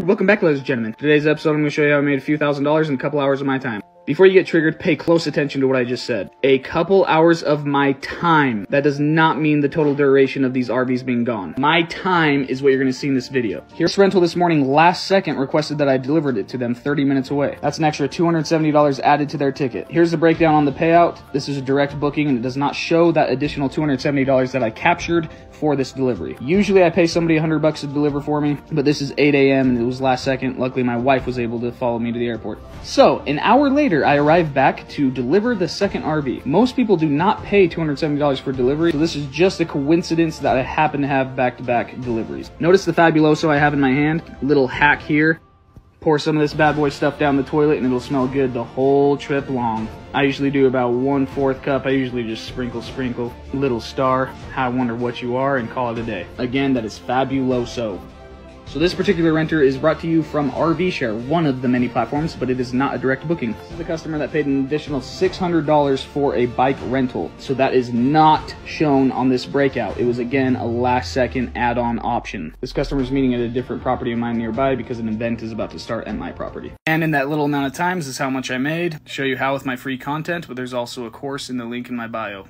Welcome back, ladies and gentlemen. Today's episode, I'm going to show you how I made a few thousand dollars in a couple hours of my time. Before you get triggered, pay close attention to what I just said. A couple hours of my time. That does not mean the total duration of these RVs being gone. My time is what you're going to see in this video. Here's rental this morning last second requested that I delivered it to them 30 minutes away. That's an extra $270 added to their ticket. Here's the breakdown on the payout. This is a direct booking and it does not show that additional $270 that I captured for this delivery. Usually I pay somebody 100 bucks to deliver for me, but this is 8 a.m. and it was last second. Luckily my wife was able to follow me to the airport. So, an hour later, I arrive back to deliver the second RV. Most people do not pay $270 for delivery, so this is just a coincidence that I happen to have back-to-back -back deliveries. Notice the Fabuloso I have in my hand. Little hack here. Pour some of this bad boy stuff down the toilet and it'll smell good the whole trip long. I usually do about one fourth cup. I usually just sprinkle, sprinkle, little star, I wonder what you are, and call it a day. Again, that is Fabuloso. So this particular renter is brought to you from RV Share, one of the many platforms, but it is not a direct booking. This is a customer that paid an additional $600 for a bike rental. So that is not shown on this breakout. It was again a last second add-on option. This customer is meeting at a different property of mine nearby because an event is about to start at my property. And in that little amount of time, this is how much I made. Show you how with my free content, but there's also a course in the link in my bio.